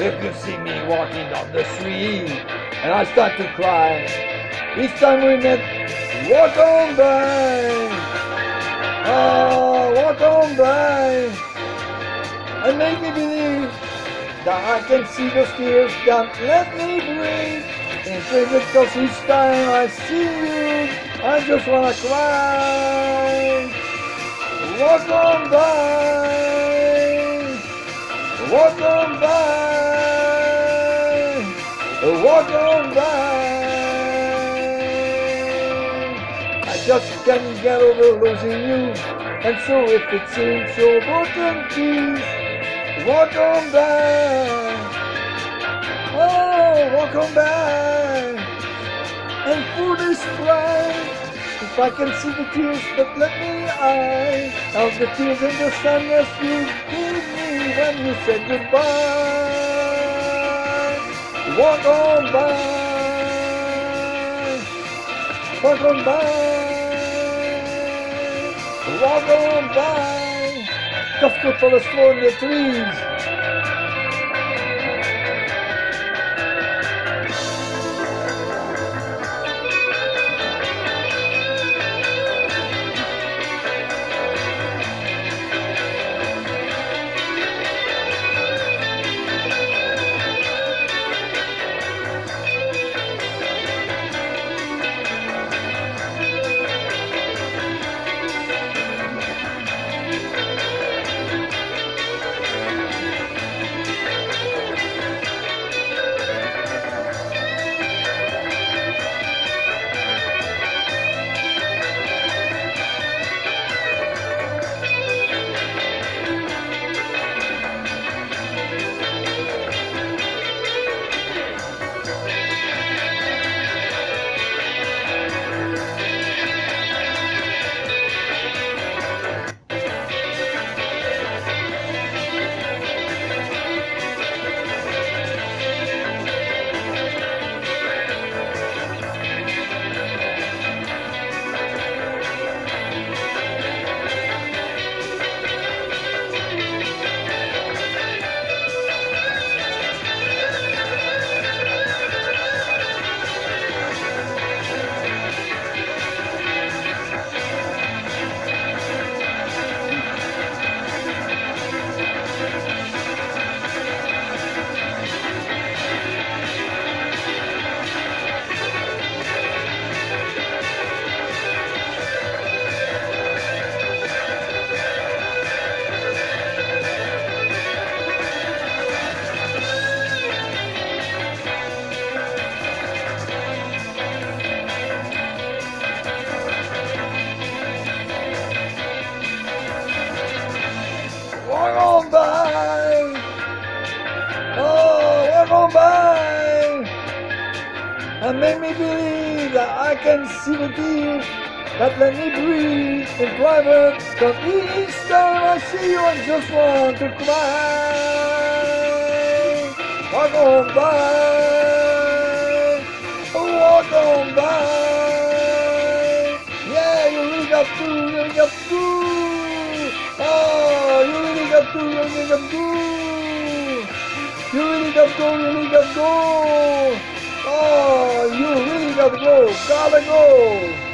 if you see me walking down the street and I start to cry, each time we met, walk on by. Oh, ah, walk on by. And make me believe that I can see those tears that let me breathe. And because each time I see you, I just wanna cry. Walk on by, walk on by, walk on by. I just can't get over losing you, and so if it seems so broken, please walk on by. Oh, walk on by, and foolish pride. If I can see the tears but let me eye of the tears in the sadness you gave me when you said goodbye. Walk on by, walk on by, walk on by. Just look for the snow in the trees. And make me believe that I can see the tears that let me breathe in private. Cause each time I see you, I just want to cry. Walk on by. Walk on by. Yeah, you really got to, you really got to. Oh, you really got to, you really got to. You really got to, you really got to. Oh, you really got to go. Gotta go.